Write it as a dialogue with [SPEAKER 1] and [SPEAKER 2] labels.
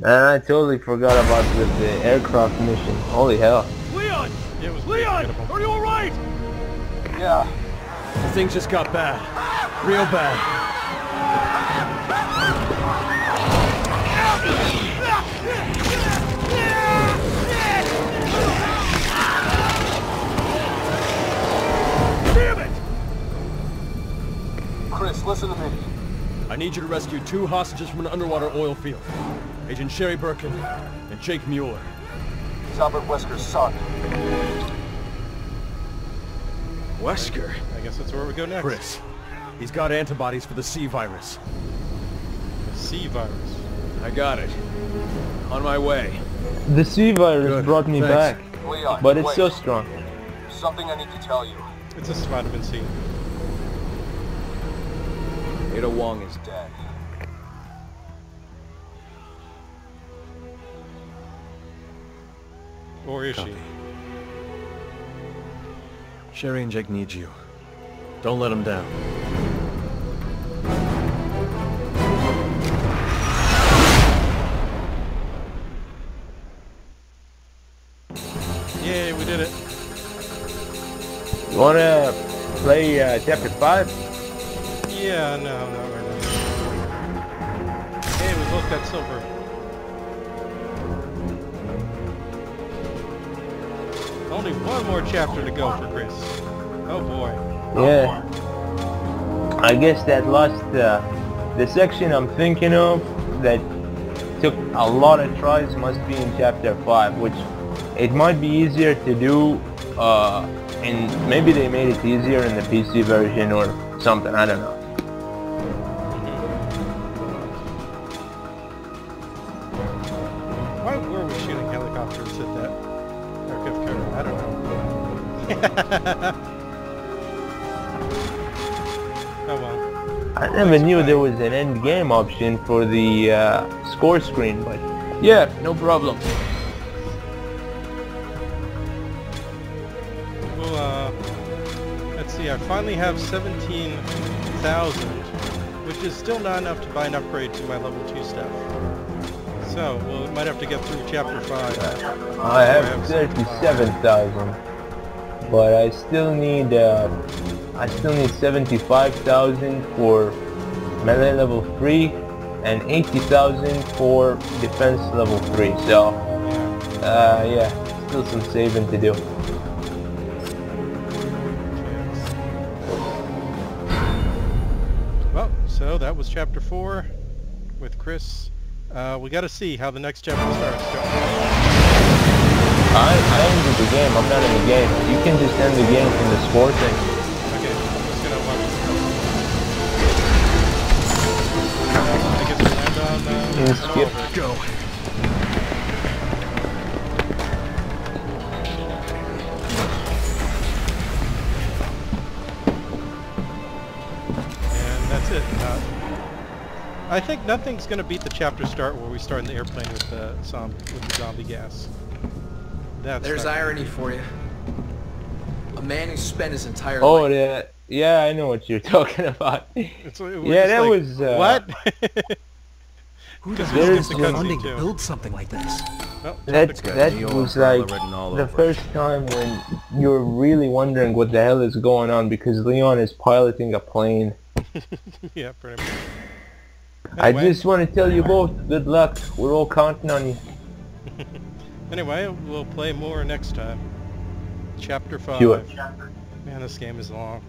[SPEAKER 1] Man, I totally forgot about the, the aircraft mission. Holy hell.
[SPEAKER 2] Leon!
[SPEAKER 3] It was
[SPEAKER 2] Leon!
[SPEAKER 3] forgettable.
[SPEAKER 2] Are you alright?
[SPEAKER 4] Yeah,
[SPEAKER 2] Things just got bad. Real bad. Damn it!
[SPEAKER 4] Chris, listen to me.
[SPEAKER 2] I need you to rescue two hostages from an underwater oil field. Agent Sherry Birkin and Jake Muller.
[SPEAKER 4] He's Albert Wesker's son.
[SPEAKER 2] Wesker?
[SPEAKER 3] I guess that's where we go next.
[SPEAKER 2] Chris. He's got antibodies for the C virus.
[SPEAKER 3] The C virus.
[SPEAKER 2] I got it. On my way.
[SPEAKER 1] The C virus
[SPEAKER 2] Good,
[SPEAKER 1] brought me
[SPEAKER 2] thanks.
[SPEAKER 1] back,
[SPEAKER 4] Leon,
[SPEAKER 1] but it's
[SPEAKER 4] wait.
[SPEAKER 1] so strong.
[SPEAKER 4] Something I need to tell you.
[SPEAKER 3] It's a vitamin C.
[SPEAKER 2] Ada Wong is
[SPEAKER 4] Dead.
[SPEAKER 3] Or is she?
[SPEAKER 2] Sherry and Jake need you. Don't let them down.
[SPEAKER 3] Yay, we did it.
[SPEAKER 1] You wanna play uh, chapter 5?
[SPEAKER 3] Yeah, no, not now. Hey, we both got silver. Only one more chapter to go for Chris. Oh boy.
[SPEAKER 1] Yeah. I guess that last, uh, the section I'm thinking of that took a lot of tries must be in chapter 5, which it might be easier to do, uh, and maybe they made it easier in the PC version or something, I don't know.
[SPEAKER 3] Helicopters at that aircraft carrier? I don't know. oh well.
[SPEAKER 1] I never knew there was an end game option for the uh, score screen, but yeah, no problem.
[SPEAKER 3] Well, uh, let's see. I finally have 17,000, which is still not enough to buy an upgrade to my level 2 stuff. So, well, we might have to get through chapter 5.
[SPEAKER 1] I have 37,000, but I still need uh, I still need 75,000 for melee level 3 and 80,000 for defense level 3. So,
[SPEAKER 3] Yeah.
[SPEAKER 1] uh, yeah, still some saving to do.
[SPEAKER 3] Well, so that was chapter 4 with Chris. Uh, we got to see how the next chapter starts.
[SPEAKER 1] I, I ended the game. I'm not in the game. You can just end the game from the score thing.
[SPEAKER 3] Okay, I'm just gonna watch Uh, I guess we land on. Uh,
[SPEAKER 1] You skip.
[SPEAKER 3] Revolver.
[SPEAKER 2] Go.
[SPEAKER 3] And that's it. Uh, I think nothing's gonna beat the chapter start where we start in the airplane with the zombie with the zombie gas. That's
[SPEAKER 5] There's irony for you. A man who spent his entire
[SPEAKER 1] Oh,
[SPEAKER 5] life
[SPEAKER 1] yeah, yeah, I know what you're talking about.
[SPEAKER 3] It's, we're
[SPEAKER 1] Yeah, that
[SPEAKER 3] like,
[SPEAKER 1] was, uh,
[SPEAKER 3] what?
[SPEAKER 6] Who the
[SPEAKER 3] Because
[SPEAKER 6] hell
[SPEAKER 1] there's
[SPEAKER 6] has the
[SPEAKER 1] the-
[SPEAKER 6] funding to build something like this?
[SPEAKER 3] Well,
[SPEAKER 1] That that was like the
[SPEAKER 2] over
[SPEAKER 1] first time when you're really wondering what the hell is going on because Leon is piloting a plane.
[SPEAKER 3] yeah, pretty much.
[SPEAKER 1] I
[SPEAKER 3] Anyway.
[SPEAKER 1] just want to tell you both, good luck. We're all counting on you.
[SPEAKER 3] Anyway, we'll play more next time. Chapter 5.
[SPEAKER 1] Sure.
[SPEAKER 3] Man, this game is long.